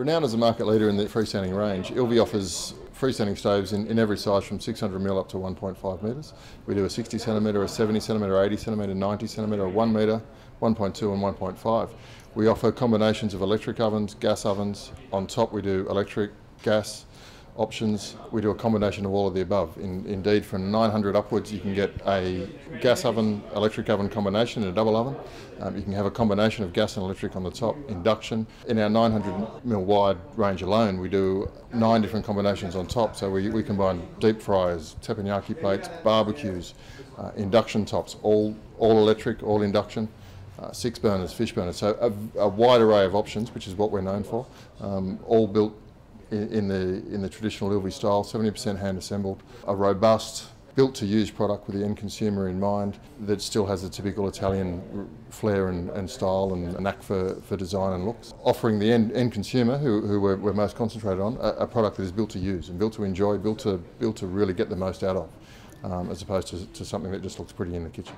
Renowned as a market leader in the freestanding range, ILVE offers freestanding stoves in, in every size from 600mm up to 1.5 metres. We do a 60 centimetre, a 70 centimetre, 80 centimetre, 90 centimetre, a 1 metre, 1.2 and 1.5. We offer combinations of electric ovens, gas ovens. On top we do electric, gas, options. We do a combination of all of the above. In, indeed, from 900 upwards, you can get a gas oven, electric oven combination in a double oven. Um, you can have a combination of gas and electric on the top, induction. In our 900 mil wide range alone, we do nine different combinations on top. So we, we combine deep fryers, teppanyaki plates, barbecues, uh, induction tops, all, all electric, all induction. Uh, six burners, fish burners, so a, a, wide array of options, which is what we're known for, um, all built in, the in the traditional ILVE style, 70% hand assembled, a robust built to use product with the end consumer in mind that still has the typical Italian flair and, and style and knack for, for design and looks. Offering the end, end consumer, who, who we're, we're most concentrated on, a, a, product that is built to use and built to enjoy, built to, built to really get the most out of, um, as opposed to, to something that just looks pretty in the kitchen.